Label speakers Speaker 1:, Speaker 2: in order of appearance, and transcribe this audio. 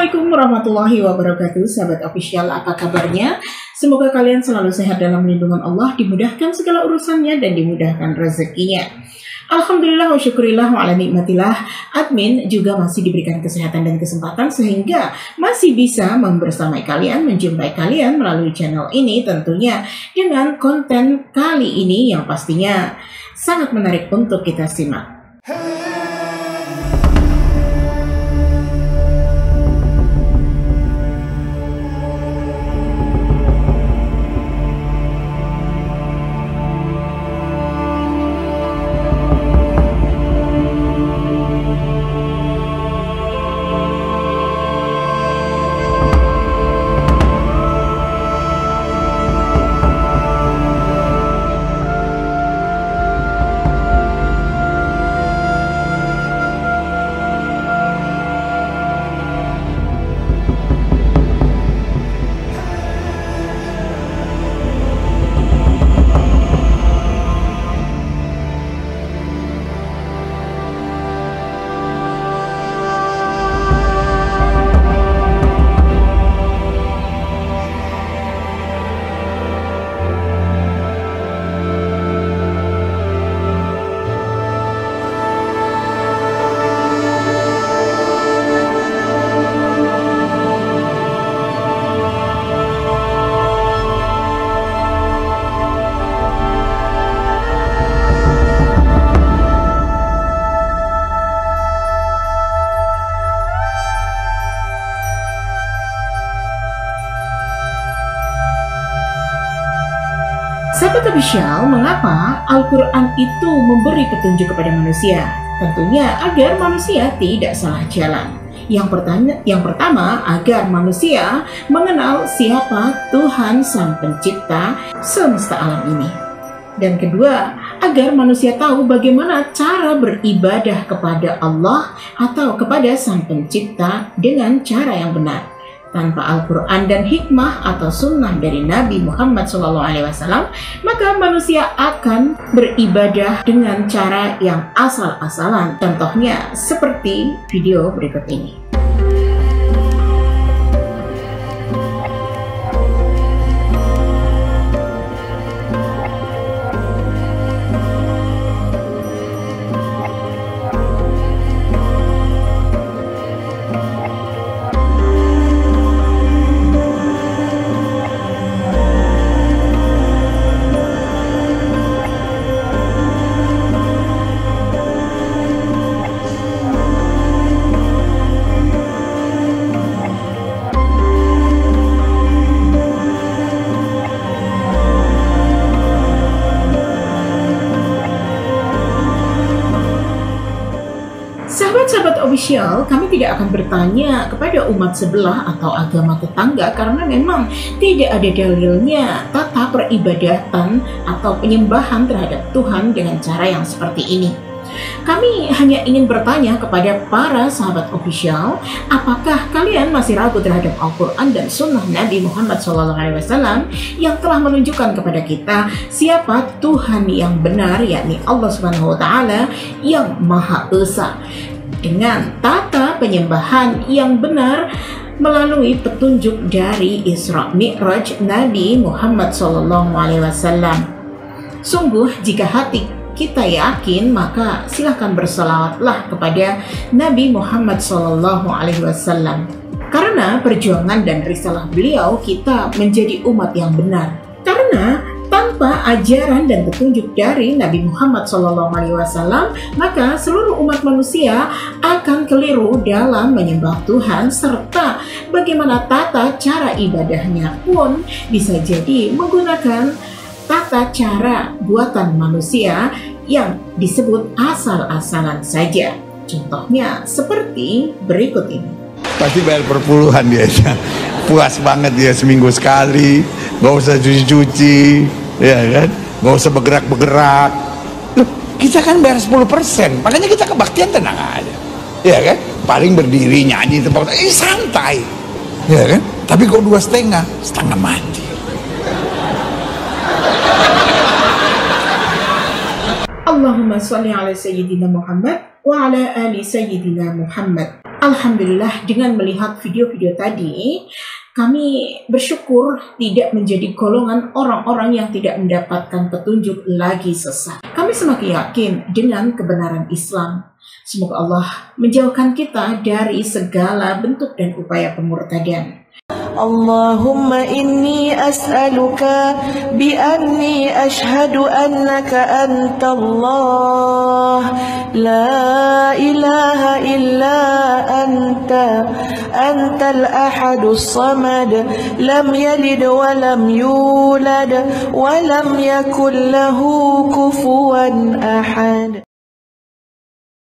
Speaker 1: Assalamualaikum warahmatullahi wabarakatuh Sahabat official apa kabarnya? Semoga kalian selalu sehat dalam lindungan Allah Dimudahkan segala urusannya dan dimudahkan rezekinya. Alhamdulillah wa syukurillah wa ala nikmatillah. Admin juga masih diberikan kesehatan dan kesempatan Sehingga masih bisa membersamai kalian Menjumpai kalian melalui channel ini tentunya Dengan konten kali ini yang pastinya sangat menarik untuk kita simak Sahabat official, mengapa Al-Quran itu memberi petunjuk kepada manusia? Tentunya agar manusia tidak salah jalan. Yang pertama, yang pertama agar manusia mengenal siapa Tuhan Sang Pencipta semesta alam ini. Dan kedua, agar manusia tahu bagaimana cara beribadah kepada Allah atau kepada Sang Pencipta dengan cara yang benar tanpa Al-Quran dan hikmah atau sunnah dari Nabi Muhammad SAW, maka manusia akan beribadah dengan cara yang asal-asalan. Contohnya seperti video berikut ini. Sahabat-sahabat official, kami tidak akan bertanya kepada umat sebelah atau agama tetangga karena memang tidak ada dalilnya tata peribadatan atau penyembahan terhadap Tuhan dengan cara yang seperti ini. Kami hanya ingin bertanya kepada para sahabat official, apakah kalian masih ragu terhadap Al-Quran dan Sunnah Nabi Muhammad SAW yang telah menunjukkan kepada kita siapa Tuhan yang benar, yakni Allah Subhanahu Wa Taala yang Maha Esa dengan tata penyembahan yang benar melalui petunjuk dari Isra Mi'raj Nabi Muhammad SAW. Sungguh jika hati kita yakin maka silahkan bersalawatlah kepada Nabi Muhammad SAW. Karena perjuangan dan risalah beliau kita menjadi umat yang benar. Karena tanpa ajaran dan petunjuk dari Nabi Muhammad SAW, maka seluruh umat manusia akan keliru dalam menyembah Tuhan serta bagaimana tata cara ibadahnya pun bisa jadi menggunakan tata cara buatan manusia yang disebut asal-asalan saja. Contohnya seperti berikut ini.
Speaker 2: Pasti bayar perpuluhan dia puas banget dia seminggu sekali nggak usah cuci-cuci ya kan? Nggak usah bergerak-bergerak. Loh kita kan bayar 10 persen. Makanya kita kebaktian tenang aja. Ya kan? Paling berdiri nyanyi tempat eh santai. Ya kan? Tapi kok dua setengah? Setengah mandi.
Speaker 1: Allahumma salli ala Sayyidina Muhammad wa ala ali Sayyidina Muhammad Alhamdulillah dengan melihat video-video tadi, kami bersyukur tidak menjadi golongan orang-orang yang tidak mendapatkan petunjuk lagi sesat. Kami semakin yakin dengan kebenaran Islam. Semoga Allah menjauhkan kita dari segala bentuk dan upaya pemurtadan.
Speaker 3: اللهم إني أسألك بأني أشهد أنك أنت الله. لا إله إلا أنت أنت الأحد الصمد. لم يلد ولم يولد ولم يكن له كفوا أحد.